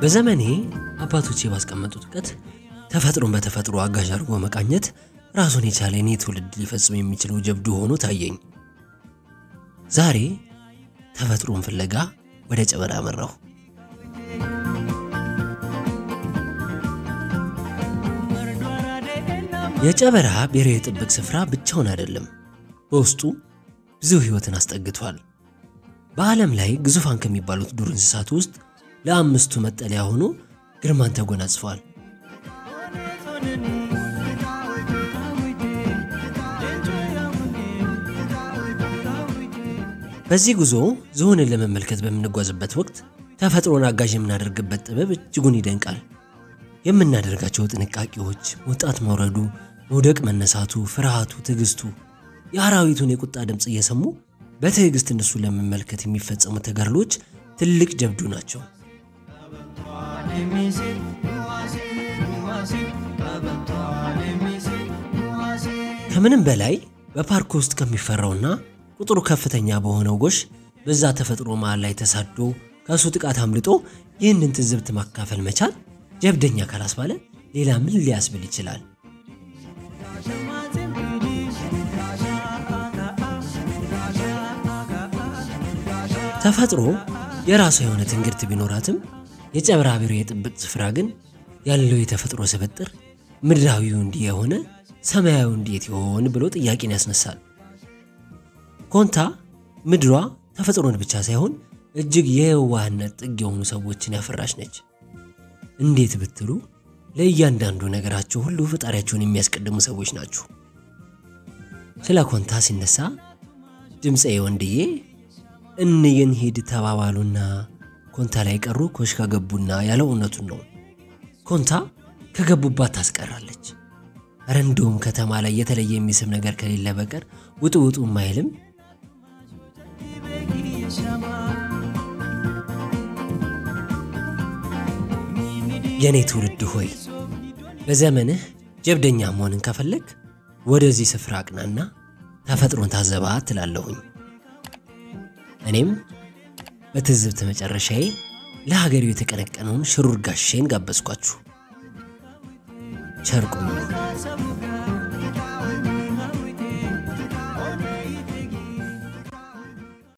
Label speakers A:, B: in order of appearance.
A: በዘመኔ አባቶቼ ባስቀመጡት እውቀት ተፈጥሮን በተፈጥሮ አጋዥ አድርጎ መቃኘት ራሱን የቻለ እኔ ትውልድ ሊፈጽም የሚችለው ጀብዱ ሆኖ ታየኝ። ዛሬ ተፈጥሮን ፍለጋ ወደ ጨበራ አመራሁ። የጨበራ ብሔራዊ ጥብቅ ስፍራ ብቻውን አይደለም፣ በውስጡ ብዙ ሕይወትን አስጠግቷል። በዓለም ላይ ግዙፋን ከሚባሉት ዱር እንስሳት ውስጥ ለአምስቱ መጠለያ ሆኖ ግርማን ተጎናጽፏል። በዚህ ጉዞ ዝሆንን ለመመልከት በምንጓዝበት ወቅት ተፈጥሮን አጋዥ የምናደርግበት ጥበብ እጅጉን ይደንቃል። የምናደርጋቸው ጥንቃቄዎች፣ መውጣት መውረዱ፣ መውደቅ መነሳቱ፣ ፍርሃቱ፣ ትዕግስቱ፣ የአራዊቱን የቁጣ ድምፅ እየሰሙ በትዕግስት እነሱን ለመመልከት የሚፈጸሙ ተጋድሎች ትልቅ ጀብዱ ናቸው። ከምንም በላይ በፓርክ ውስጥ ከሚፈራውና ቁጥሩ ከፍተኛ በሆነው ጎሽ በዛ ተፈጥሮ መሃል ላይ ተሳዶ ከእሱ ጥቃት አምልጦ ይህንን ትዝብት ማካፈል መቻል ጀብደኛ ካላስባለ ሌላ ምን ሊያስብል ይችላል? ተፈጥሮ የራሷ የሆነ ትንግርት ቢኖራትም የጨበራ ብሔራዊ የጥብቅ ስፍራ ግን ያለው የተፈጥሮ ስብጥር ምድራዊው እንዲህ የሆነ ሰማያዊ እንዴት ይሆን ብሎ ጥያቄን ያስነሳል። ኮንታ ምድሯ ተፈጥሮን ብቻ ሳይሆን እጅግ የዋህነት ጥግ የሆኑ ሰዎችን ያፈራች ነች። እንዴት ብትሉ ለእያንዳንዱ ነገራቸው ሁሉ ፈጣሪያቸውን የሚያስቀድሙ ሰዎች ናችሁ። ስለ ኮንታ ሲነሳ ድምፀ ወንድዬ እንየን ሂድ ተባባሉና ኮንታ ላይ ቀሩ ኮሽካ ገቡና ያለው እውነቱን ነው። ኮንታ ከገቡባት ታስቀራለች። እረ እንደውም ከተማ ላይ የተለየ የሚስብ ነገር ከሌለ በቀር ውጡ ውጡ ማይልም። የእኔ ትውልድ ሆይ በዘመንህ ጀብደኛ መሆንን ከፈለግ ወደዚህ ስፍራ አቅናና ተፈጥሮን ታዘባ ትላለሁኝ። እኔም በትዝብት መጨረሻዬ ለሀገሬው የተቀነቀነውን ሽሩር ጋሼን ጋበዝኳችሁ። ቸር ቆዩ።